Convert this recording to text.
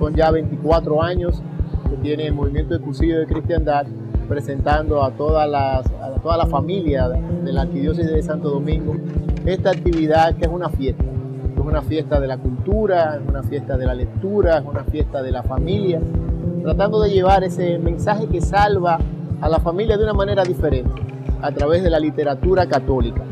son ya 24 años que tiene el movimiento de cursillo de cristiandad presentando a, todas las, a toda la familia de la arquidiócesis de Santo Domingo esta actividad que es una fiesta. Es una fiesta de la cultura, es una fiesta de la lectura, es una fiesta de la familia, tratando de llevar ese mensaje que salva a la familia de una manera diferente, a través de la literatura católica.